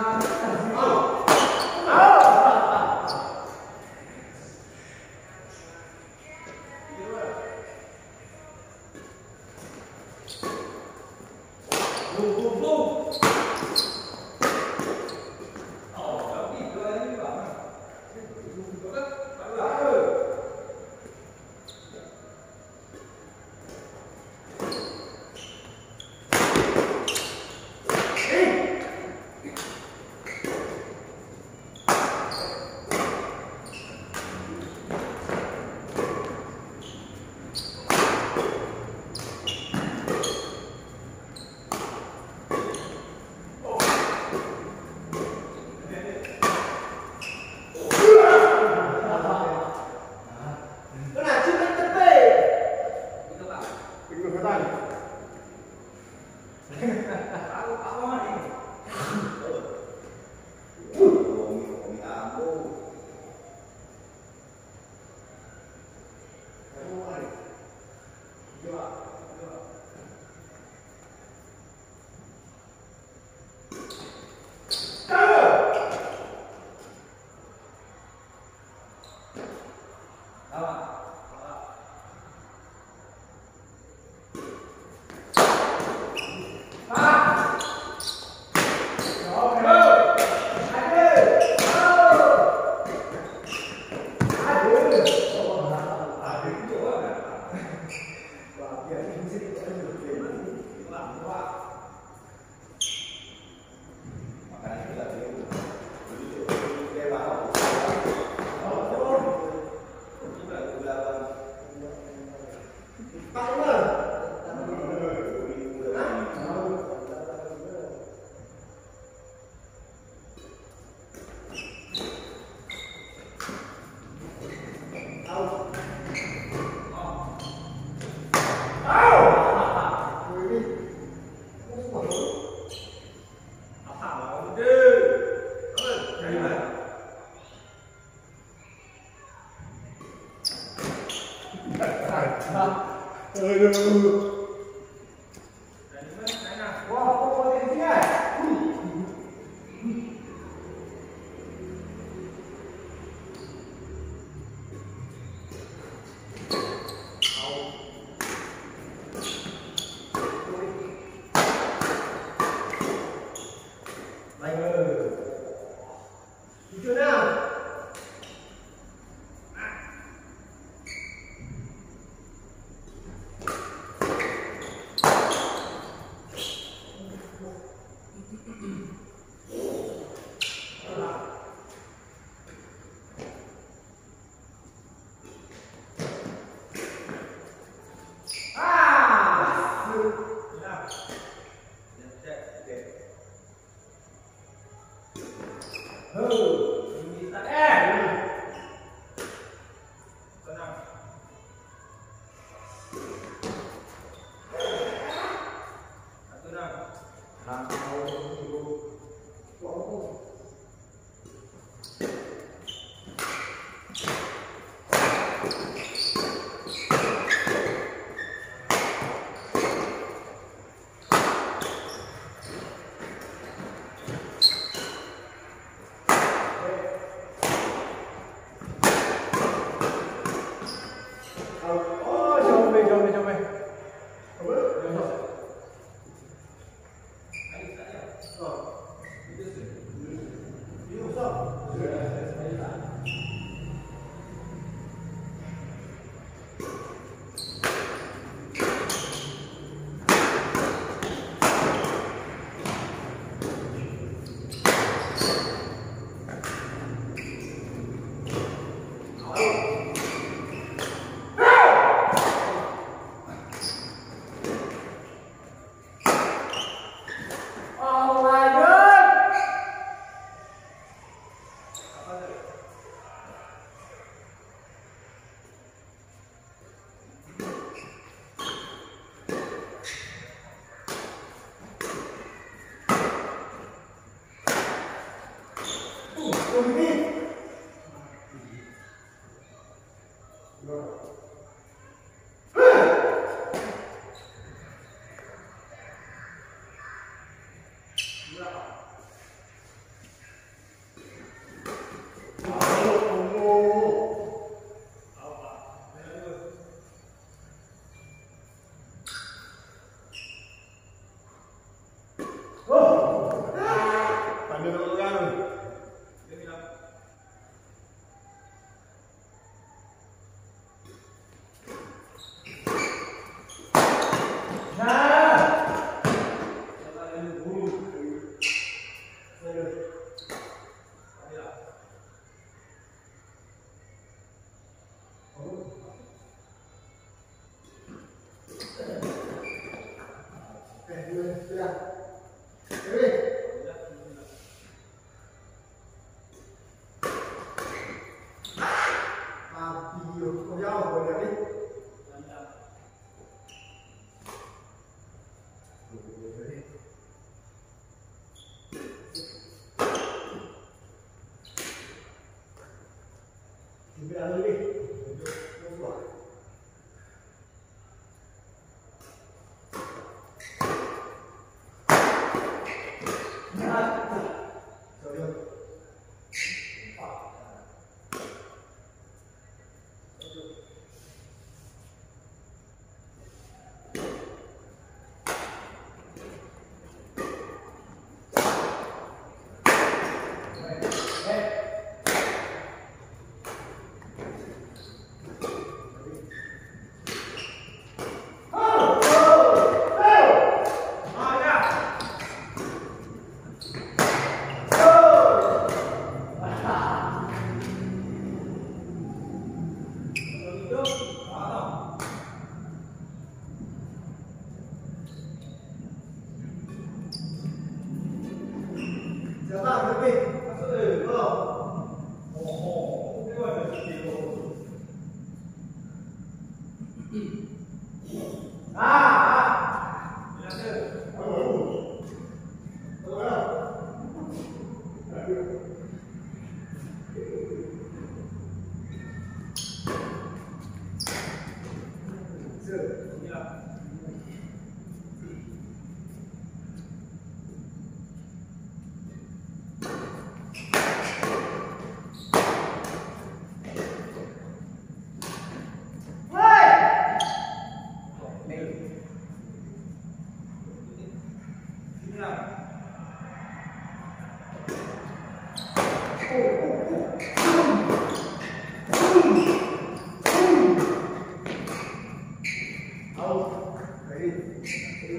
not a Давай.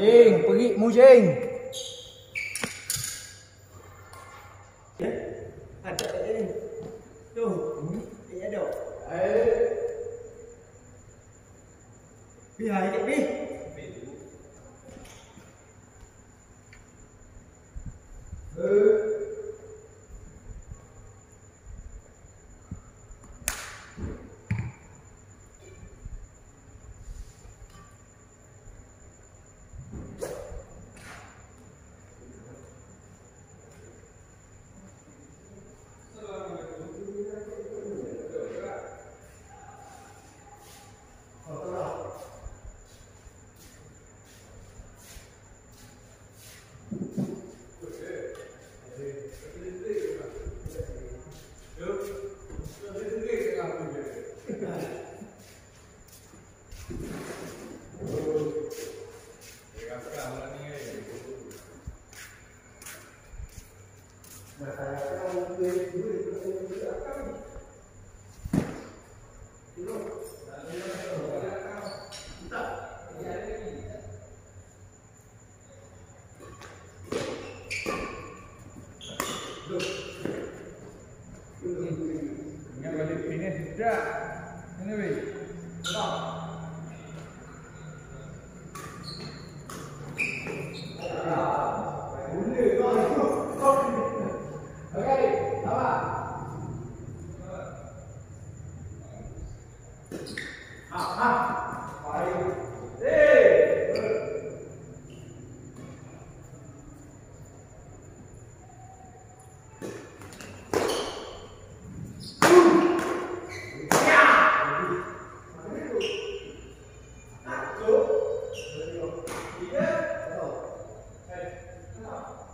Jing, pergi mu Jing. Ada ni. Tu. Dia ini sudah ini stop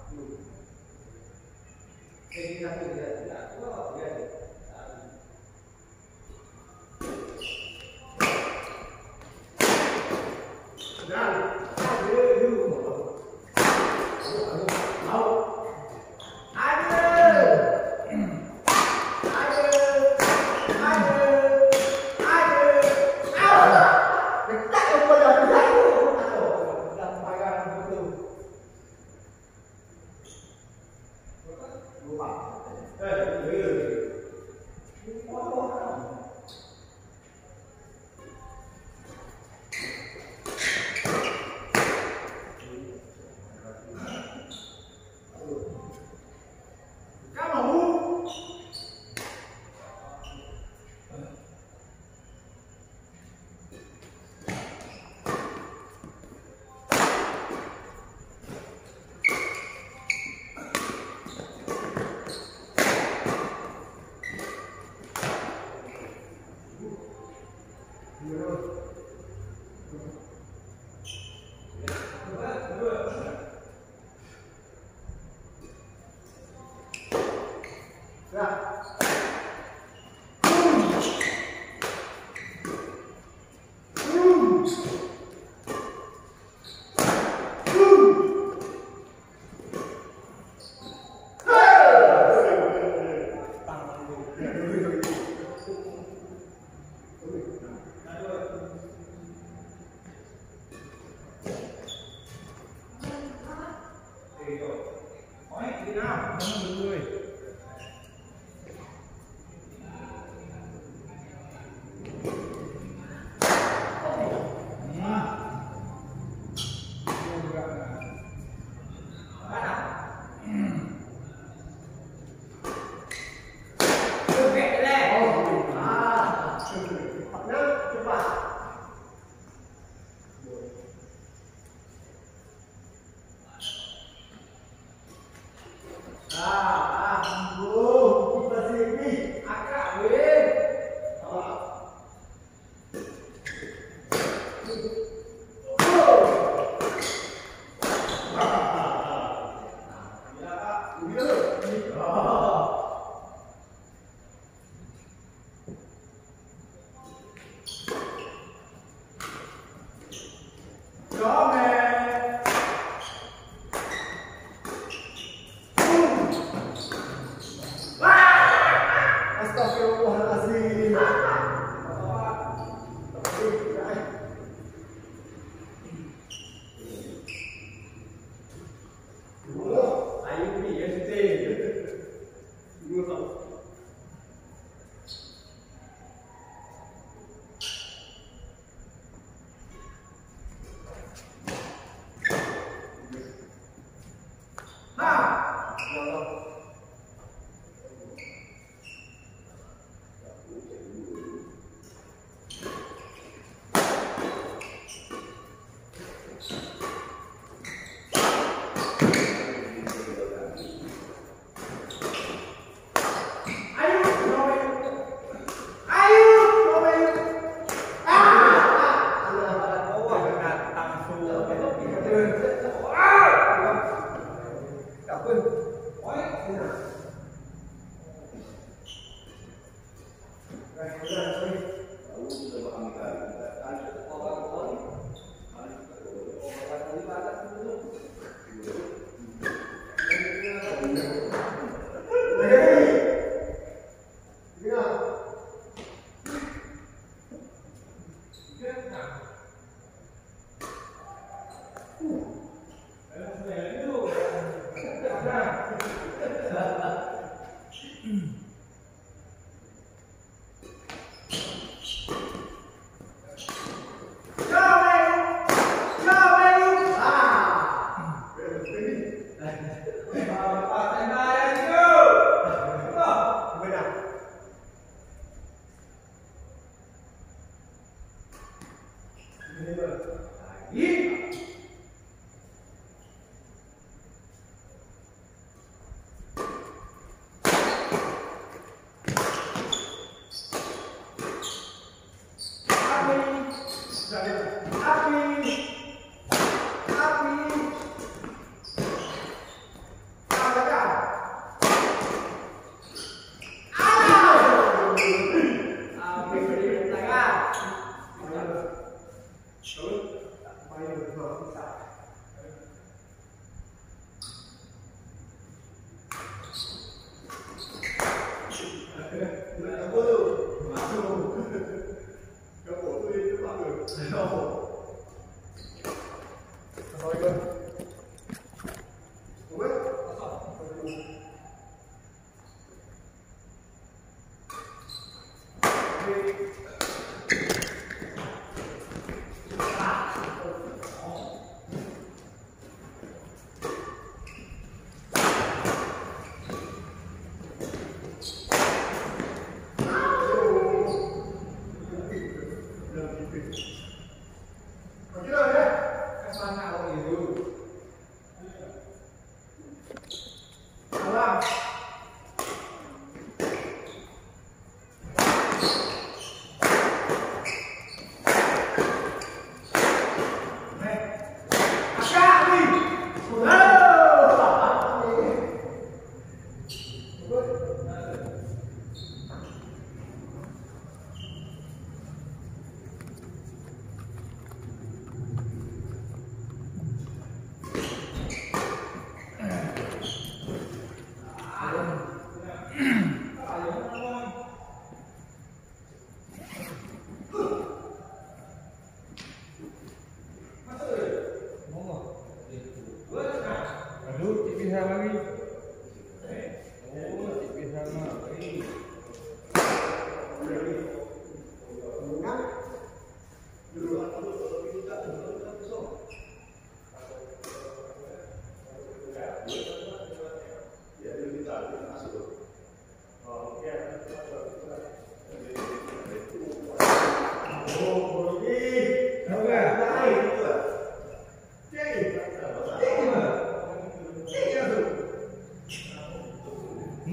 makhluk. Sehingga tidak diatur, lah, dia ada. Obrigado. God dari batas dulu Aí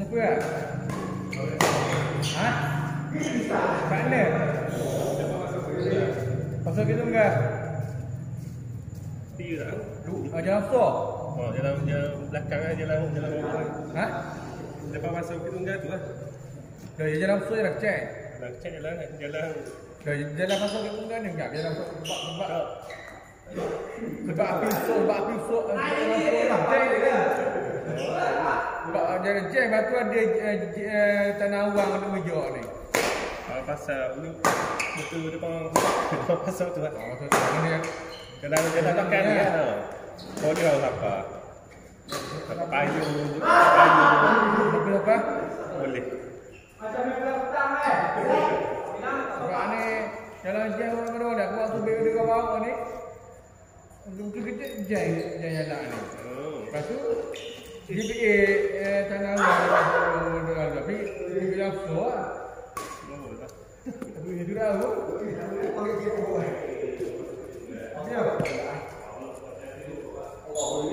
ada. Pi hai dia pi. Pasal kita enggak. Dia tak tahu. Ah, jalan so. Oh, jalan jalan belakang lah, jalan jalan rumah. Ha? Lepas masuk ke tunggal tu lah. Dari jalan so jalan cek. Nak cek jalan jalan. Dari jalan masuk ke tunggal ni enggak jalan so sebab sebab sebab api so sebab api so jalan so jalan cek je Sebab jalan cek batu ada eh, eh, tanah awang ada meja ni. Ah, pasal ni betul depan depan pasal tu lah. Oh, tu tu ni. Jalan jalan makan ni kan. Oh, dia orang apa? Apa payung, payung Tapi apa? boleh. Sebab ni jalan cek mana mana aku waktu beli dekat bawah ni. Untuk kecil jai jai jalan ni. Oh. Lepas tu GPA eh, tanah awang dengan tapi dia bilang so lah. Oh,